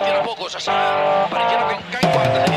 parecieron pocos así. Parecieron con Caifanes.